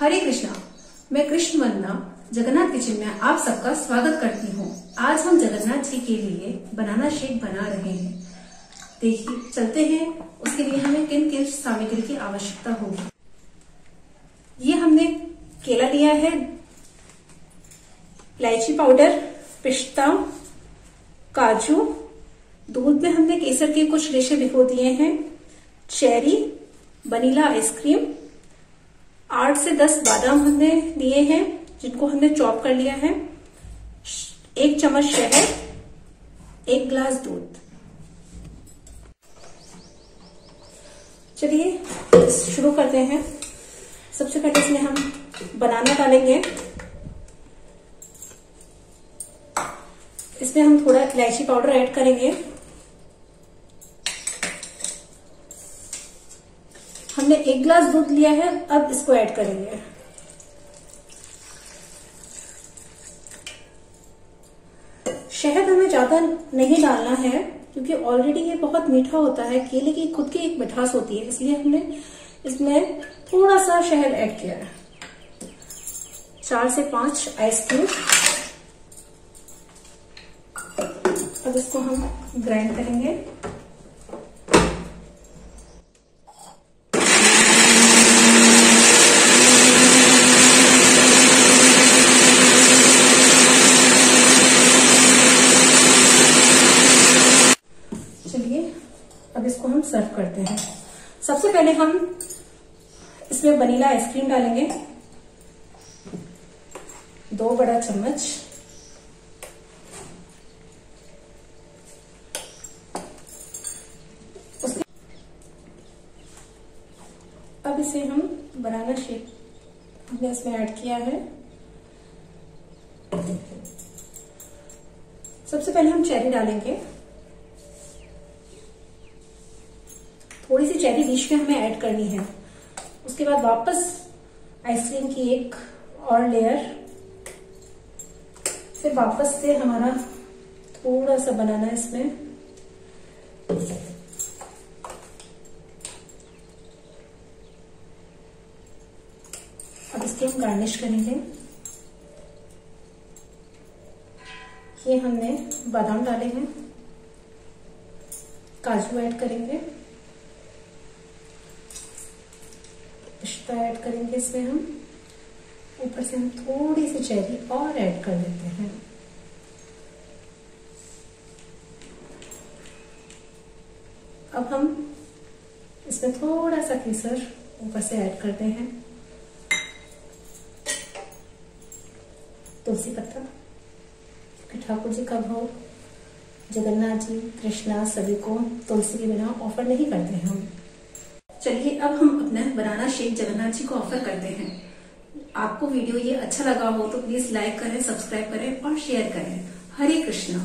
हरे कृष्णा, मैं कृष्ण वंदना, जगन्नाथ किचन में आप सबका स्वागत करती हूँ। आज हम जगन्नाथ जी के लिए बनाना शेक बना रहे हैं। देखिए, चलते हैं। उसके लिए हमें किन किन सामग्री की आवश्यकता होगी? ये हमने केला लिया है, इलायची पाउडर, पिस्ता, काजू, दूध में हमने केसर के कुछ रेशे भिगो दिए हैं, चेरी, वनीला आइसक्रीम आठ से दस बादाम हमने लिए हैं, जिनको हमने चॉप कर लिया है। एक चम्मच शहद, एक ग्लास दूध। चलिए, शुरू करते हैं। सबसे पहले इसमें हम बनाना डालेंगे। इसमें हम थोड़ा इलायची पाउडर ऐड करेंगे। हमने एक ग्लास दूध लिया है, अब इसको ऐड करेंगे। शहद हमें ज़्यादा नहीं डालना है, क्योंकि ऑलरेडी ये बहुत मीठा होता है, केले की खुद की एक मिठास होती है, इसलिए हमने इसमें थोड़ा सा शहद ऐड किया है। चार से पाँच आइसक्रीम अब इसको हम ग्राइंड करेंगे। चलिए, अब इसको हम सर्व करते हैं। सबसे पहले हम इसमें वनीला आइसक्रीम डालेंगे। दो बड़ा चम्मच। अब इसे हम बनाना शेक हमने इसमें ऐड किया है। सबसे पहले हम चेरी डालेंगे। थोड़ी सी चेरी बीच में हमें ऐड करनी है। उसके बाद वापस आइसक्रीम की एक और लेयर। फिर वापस से हमारा थोड़ा सा बनाना इसमें। अब इसकी हम गार्निश करेंगे। ये हमने बादाम डाले हैं। काजू ऐड करेंगे। पिस्ता ऐड करेंगे इसमें हम। ऊपर से हम थोड़ी सी चेरी और ऐड कर देते हैं। अब हम इसमें थोड़ा सा केसर ऊपर से ऐड करते हैं। तुलसी पत्ता, क्योंकि ठाकुर जी का भाव, जगन्नाथ जी, कृष्णा, सभी को तुलसी के बिना ऑफ़र नहीं करते हैं हम। चलिए, अब हम अपना बनाना शेक जगन्नाथ जी को ऑफ़र करते हैं। आपको वीडियो ये अच्छा लगा हो तो प्लीज़ लाइक करें सब्सक्राइब करें और शेयर करें। हरे कृष्णा।